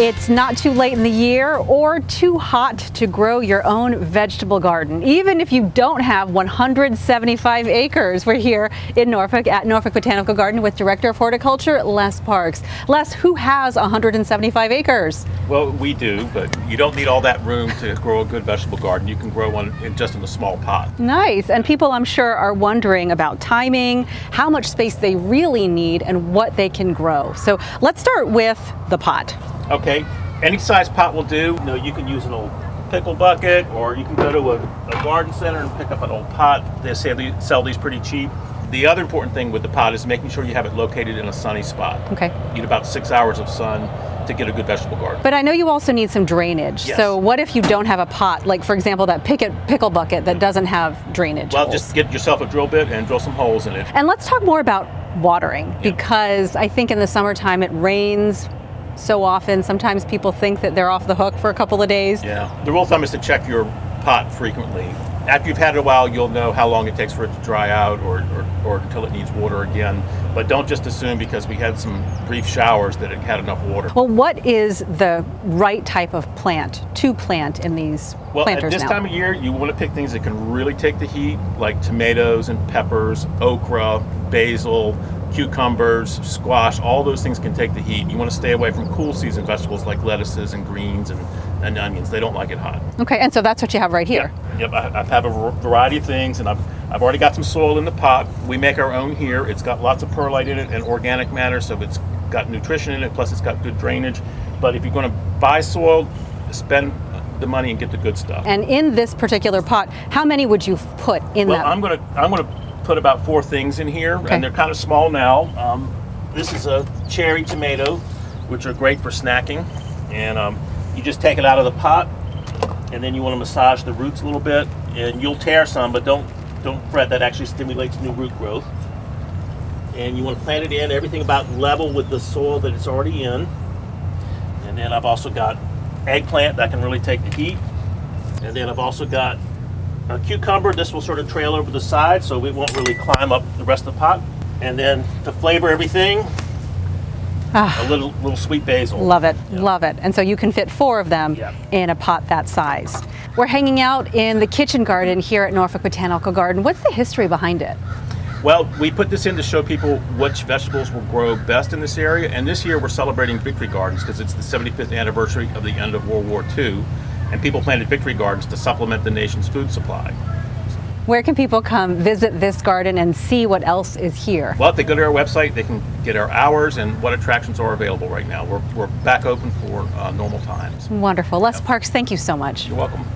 It's not too late in the year or too hot to grow your own vegetable garden, even if you don't have 175 acres. We're here in Norfolk at Norfolk Botanical Garden with Director of Horticulture Les Parks. Les, who has 175 acres? Well, we do, but you don't need all that room to grow a good vegetable garden. You can grow one in just in a small pot. Nice. And people, I'm sure, are wondering about timing, how much space they really need, and what they can grow. So let's start with the pot. Okay, any size pot will do. You know, you can use an old pickle bucket, or you can go to a, a garden center and pick up an old pot. They say they sell these pretty cheap. The other important thing with the pot is making sure you have it located in a sunny spot. Okay. You need about six hours of sun to get a good vegetable garden. But I know you also need some drainage. Yes. So what if you don't have a pot, like for example that picket, pickle bucket that doesn't have drainage? Well, holes? just get yourself a drill bit and drill some holes in it. And let's talk more about watering because I think in the summertime it rains so often. Sometimes people think that they're off the hook for a couple of days. Yeah. The rule of thumb is to check your pot frequently. After you've had it a while, you'll know how long it takes for it to dry out or, or, or until it needs water again. But don't just assume because we had some brief showers that it had enough water. Well, what is the right type of plant to plant in these Well, planters at this now? time of year, you want to pick things that can really take the heat, like tomatoes and peppers, okra, basil, cucumbers, squash. All those things can take the heat. You want to stay away from cool season vegetables like lettuces and greens and, and onions. They don't like it hot. okay, and so that's what you have right here. Yep, I, I have a variety of things, and I've, I've already got some soil in the pot. We make our own here. It's got lots of perlite in it and organic matter, so it's got nutrition in it, plus it's got good drainage. But if you're going to buy soil, spend the money and get the good stuff. And in this particular pot, how many would you put in Well, that? I'm gonna I'm gonna put about four things in here, Okay. and they're kind of small now. Um, this is a cherry tomato, which are great for snacking, and um, you just take it out of the pot, and then you want to massage the roots a little bit, and you'll tear some, but don't don't fret. That actually stimulates new root growth. And you want to plant it in everything about level with the soil that it's already in. And then I've also got eggplant that can really take the heat. And then I've also got a cucumber. This will sort of trail over the side, so it won't really climb up the rest of the pot. And then to flavor everything, Ah. a little little sweet basil. Love it, Yeah. love it. And so you can fit four of them Yeah. in a pot that size. We're hanging out in the kitchen garden here at Norfolk Botanical Garden. What's the history behind it? Well, we put this in to show people which vegetables will grow best in this area. And this year we're celebrating Victory Gardens because it's the 75th anniversary of the end of World War II. And people planted Victory Gardens to supplement the nation's food supply. Where can people come visit this garden and see what else is here? Well, if they go to our website, they can get our hours and what attractions are available right now. We're, we're back open for uh, normal times. Wonderful. Les Parks, thank you so much. You're welcome.